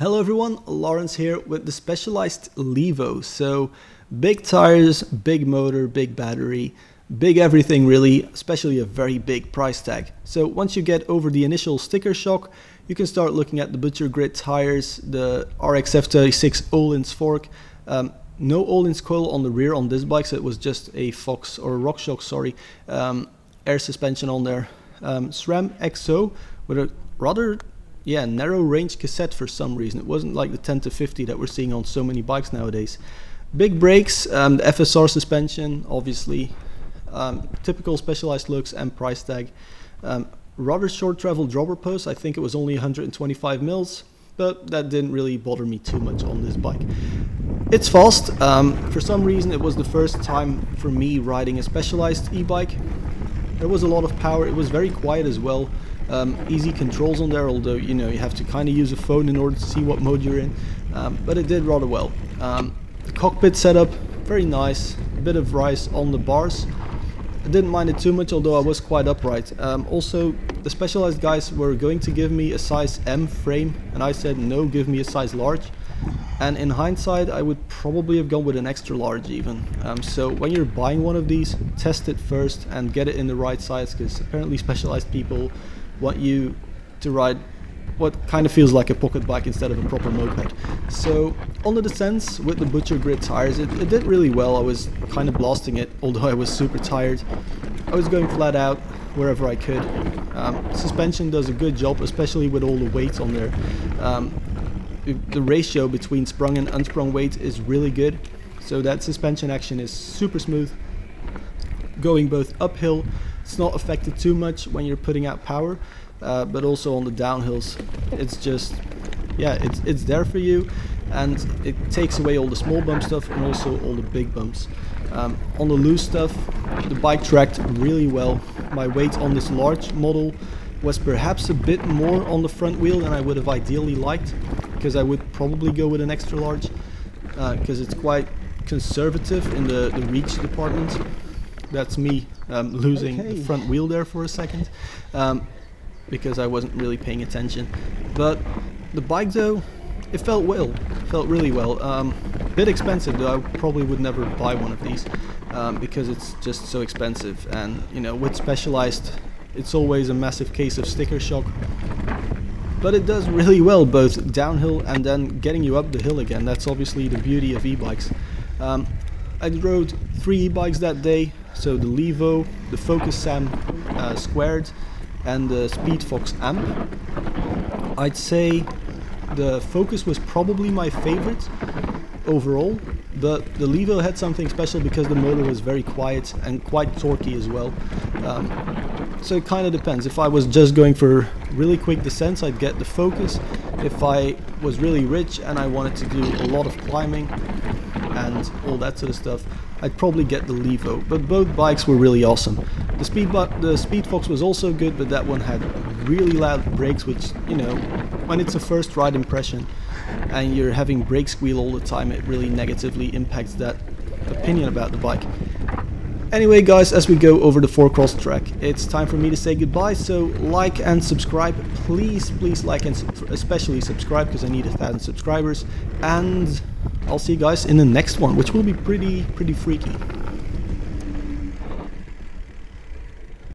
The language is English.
Hello everyone, Lawrence here with the Specialized Levo. So big tires, big motor, big battery, big everything really, especially a very big price tag. So once you get over the initial sticker shock, you can start looking at the Butcher Grit tires, the RXF36 Öhlins fork, um, no Öhlins coil on the rear on this bike, so it was just a Fox or a RockShox, sorry, um, air suspension on there. Um, SRAM XO with a rather yeah, narrow range cassette for some reason. It wasn't like the 10 to 50 that we're seeing on so many bikes nowadays. Big brakes, um, the FSR suspension, obviously, um, typical specialized looks and price tag. Um, rather short travel dropper post, I think it was only 125 mils, but that didn't really bother me too much on this bike. It's fast. Um, for some reason, it was the first time for me riding a specialized e-bike. There was a lot of power. It was very quiet as well. Um, easy controls on there, although you know you have to kind of use a phone in order to see what mode you're in. Um, but it did rather well. Um, the cockpit setup, very nice. A bit of rise on the bars. I didn't mind it too much, although I was quite upright. Um, also, the specialized guys were going to give me a size M frame, and I said no, give me a size large. And in hindsight, I would probably have gone with an extra large even. Um, so when you're buying one of these, test it first and get it in the right size, because apparently specialized people want you to ride what kind of feels like a pocket bike instead of a proper moped. So on the descents with the Butcher Grit tires, it, it, did really well. I was kind of blasting it, although I was super tired. I was going flat out wherever I could. Um, suspension does a good job, especially with all the weights on there. Um, the ratio between sprung and unsprung weight is really good. So that suspension action is super smooth. Going both uphill it's not affected too much when you're putting out power, uh, but also on the downhills, it's just, yeah, it's, it's there for you and it takes away all the small bump stuff and also all the big bumps. Um, on the loose stuff, the bike tracked really well. My weight on this large model was perhaps a bit more on the front wheel than I would have ideally liked, because I would probably go with an extra large, because uh, it's quite conservative in the, the reach department that's me um, losing okay. the front wheel there for a second um, because I wasn't really paying attention. But the bike though, it felt well, felt really well. Um, bit expensive though, I probably would never buy one of these um, because it's just so expensive. And you know, with Specialized, it's always a massive case of sticker shock. But it does really well, both downhill and then getting you up the hill again. That's obviously the beauty of e-bikes. Um, I rode three e-bikes that day, so the Levo, the Focus Sam uh, squared, and the Speedfox amp. I'd say the Focus was probably my favorite overall, but the Levo had something special because the motor was very quiet and quite torquey as well. Um, so it kind of depends. If I was just going for really quick descents, I'd get the Focus. If I was really rich and I wanted to do a lot of climbing and all that sort of stuff, I'd probably get the Levo, but both bikes were really awesome. The Speed the Speedfox was also good, but that one had really loud brakes, which, you know, when it's a first ride impression and you're having brake squeal all the time, it really negatively impacts that opinion about the bike. Anyway guys, as we go over the four cross track, it's time for me to say goodbye, so like and subscribe, please, please like and especially subscribe because I need a thousand subscribers, and I'll see you guys in the next one, which will be pretty, pretty freaky.